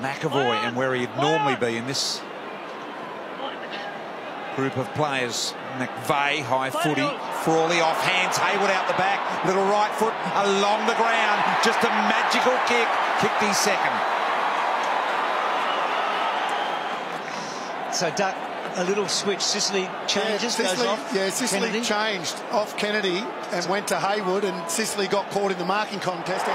McAvoy and where he'd normally be in this group of players. McVeigh, high footy. Frawley off hands. Hayward out the back. Little right foot along the ground. Just a magical kick. Kicked his second. So Duck, a little switch. Sicily changes, yeah, Sicily, goes off. Yeah, Sicily Kennedy. changed off Kennedy and went to Hayward, and Sicily got caught in the marking contest.